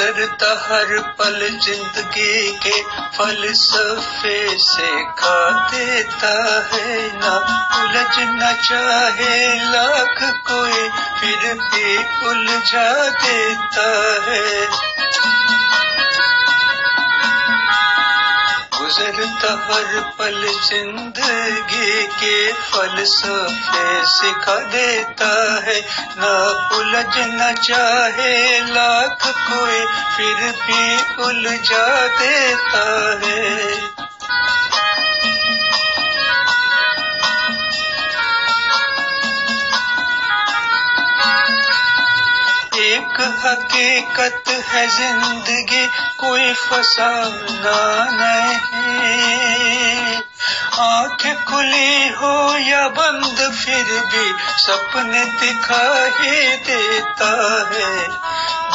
गुजरता हर पल ज़िंदगी के फल सफे से खा देता है ना। उलझना चाहे लाख कोई, फिर भी उलझा देता है। हर पल ज़िंदगी के फल फलसफे सिखा देता है। ना उलझना चाहे लाख कोई फिर भी उलझा देता है। हकीकत है ज़िंदगी, कोई फसाना नहीं। आँख खुली हो या बंद, फिर भी सपने दिखाई देता है।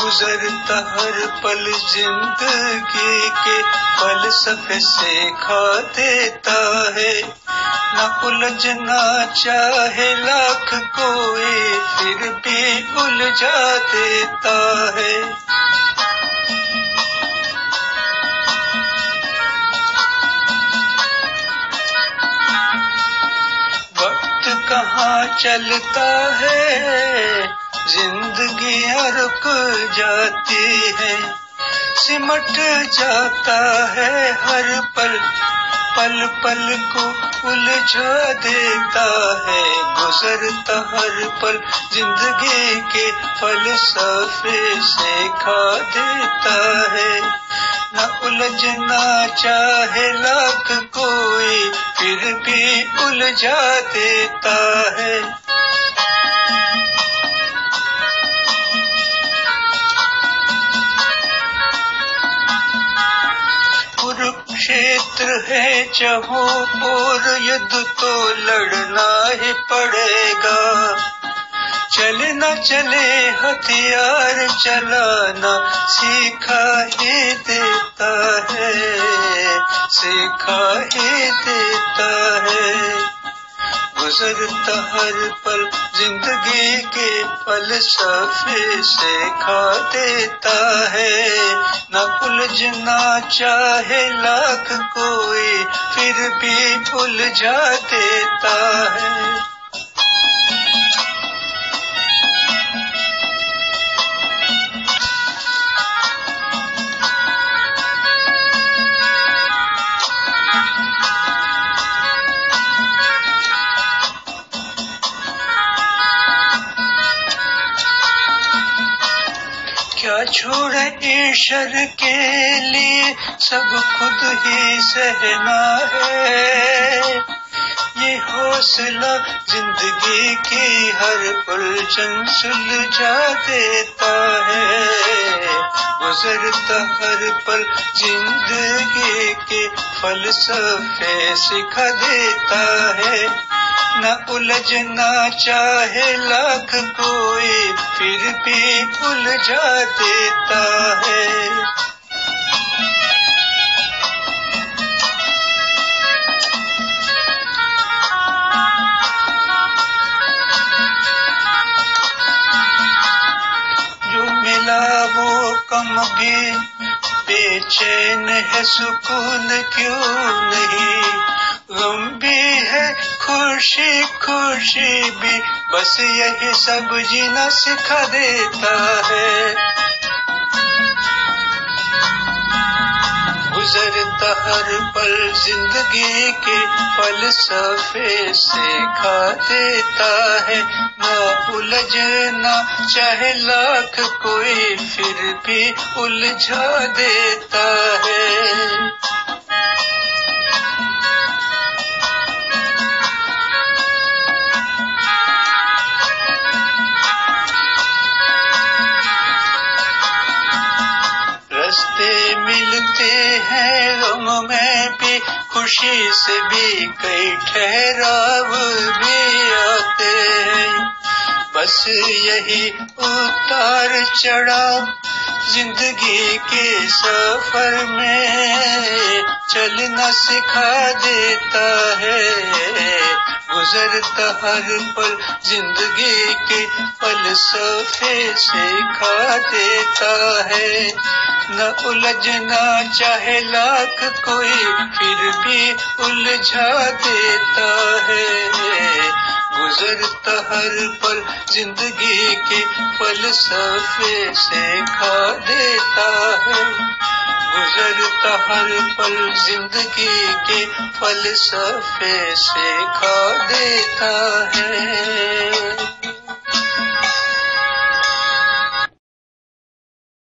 गुजरता हर पल ज़िंदगी के फलसफे से खा देता है। उलझना चाहे लाख कोई, फिर भी उलझा देता है। वक्त कहाँ चलता है, ज़िंदगी रुक जाती है। सिमट जाता है हर पल पल पल को उलझा देता है, गुजरता हर पल, ज़िंदगी के फलसफे से खा देता है। न उलझना चाहे लाख कोई, फिर भी उलझा देता है। है चहो और युद्ध तो लड़ना ही पड़ेगा। चले न चले, हथियार चलाना सिखा ही देता है, सिखा ही देता है गुजरता हर पल ज़िंदगी के पल फलसफे से खा देता है। न उलझना चाहे लाख कोई, फिर भी उलझा देता है। छोड़। ईश्वर के लिए सब खुद ही सहना है। ये हौसला ज़िंदगी की हर उलझन सुलझा देता है। गुजरता हर पल ज़िंदगी के फलसफे सिखा देता है। न उलझना चाहे लाख कोई, फिर भी उलझा देता है। जो मिला वो कम भी, बेचैन है सुकून क्यों नहीं? भी है, खुशी खुशी भी। बस यही सब जीना सिखा देता है। गुजरता हर पल ज़िंदगी के फलसफे से खा देता है। न उलझना, चाहे लाख कोई फिर भी उलझा देता है। खुशी से भी कई ठहराव भी आते हैं। बस यही उतार चढ़ाव, ज़िंदगी के सफ़र में चलना सिखा देता है। गुजरता हर पल, ज़िंदगी के पल सफे सिखा देता है। न उलझना चाहे लाख कोई, फिर भी उलझा देता है। गुजरता हर पल ज़िंदगी के फलसफे से खा देता है। गुजरता हर पल ज़िंदगी के फलसफे से खा देता है।